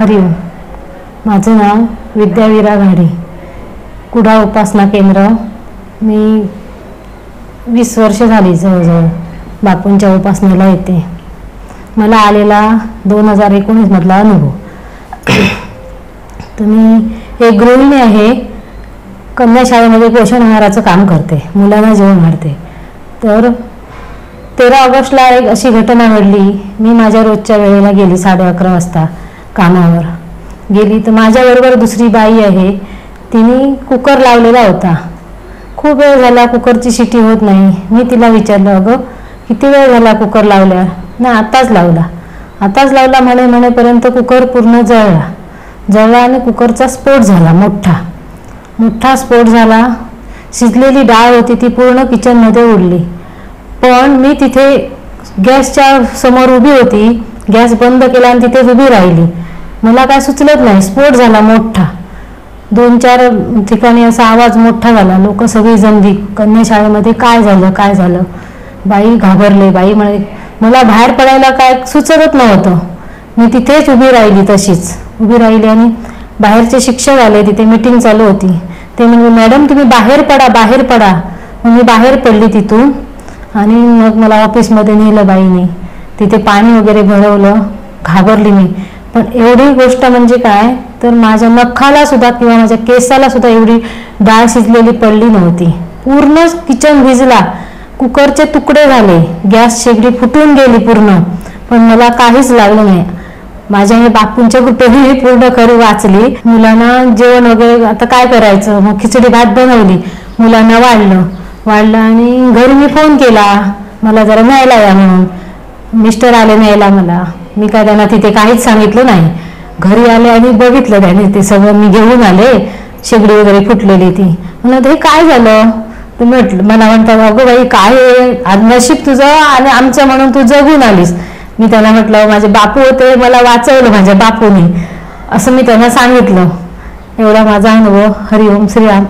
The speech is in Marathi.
हरिओम माझं नाव विद्यावीरा घाडे कुडा उपासना केंद्र. मी वीस वर्ष झाली जवळजवळ बापूंच्या उपासनेला येते. मला आलेला दोन हजार एकोणीसमधला अनुभव. तुम्ही एक गृहिणी आहे कन्या शाळेमध्ये पोषण आहाराचं काम करते मुलांना जेवण घालते तर तेरा ऑगस्टला एक अशी घटना घडली. मी माझ्या रोजच्या वेळेला गेली साडे अकरा वाजता. कामावर गेली तर माझ्याबरोबर दुसरी बाई आहे. तिने कुकर लावलेला होता. खूप वेळ झाला कुकरची शिटी होत नाही. मी तिला विचारलं अगं किती वेळ झाला कुकर लावल्या ना आताच लावला. आताच लावला म्हणे म्हणेपर्यंत कुकर पूर्ण जळला. जळला आणि कुकरचा स्फोट झाला मोठा. मोठा स्फोट झाला. शिजलेली डाळ होती ती पूर्ण किचनमध्ये उडली. पण मी तिथे गॅसच्या समोर उभी होती. गॅस बंद केला आणि तिथेच उभी राहिली. मला काय सुचलत नाही. स्फोट झाला मोठा. दोन चार ठिकाणी असा आवाज मोठा झाला. लोक सगळी जमली कन्या शाळेमध्ये काय झालं काय झालं? बाई घाबरले. बाई म्हणे मला बाहेर पडायला काय सुचतच नव्हतं. मी तिथेच उभी राहिली तशीच. उभी राहिली आणि बाहेरचे शिक्षक आले. तिथे मीटिंग चालू होती. ते म्हणजे मॅडम तुम्ही बाहेर पडा बाहेर पडा. मग मी बाहेर पडली तिथून आणि मग मला ऑफिसमध्ये नेलं बाईने. तिथे पाणी वगैरे भरवलं. घाबरली मी. पण एवढी गोष्ट म्हणजे काय? तर माझ्या नखाला सुद्धा किंवा माझ्या केसाला सुद्धा एवढी डाळ शिजलेली पडली नव्हती. पूर्ण किचन भिजला. कुकरचे तुकडे झाले. गॅस शेगडी फुटून गेली पूर्ण. पण मला काहीच लागलं नाही. माझ्या हे बापूंच्या कृपेने ही पूर्ण खरी वाचली. मुलांना जेवण वगैरे आता काय करायचं? मग खिचडी भात बनवली. मुलांना वाढलं. वाढलं आणि घरी मी फोन केला. मला जरा न्यायला या म्हणून. मिस्टर आले न्यायला मला. मी काय त्यांना तिथे काहीच सांगितलं नाही. घरी आले आणि बघितलं त्याने ते सगळं मी घेऊन आले. शेगडी वगैरे फुटलेली ती. म्हणलं हे काय झालं? तू म्हटलं मला म्हणतात अगं बाई काय नशीब तुझं आणि आमचं म्हणून तू जगून आलीस. मी त्यांना म्हटलं माझे बापू होते मला वाचवलं माझ्या बापूने. असं मी त्यांना सांगितलं. एवढा माझा अनुभव. हरिओम श्रीराम